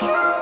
今日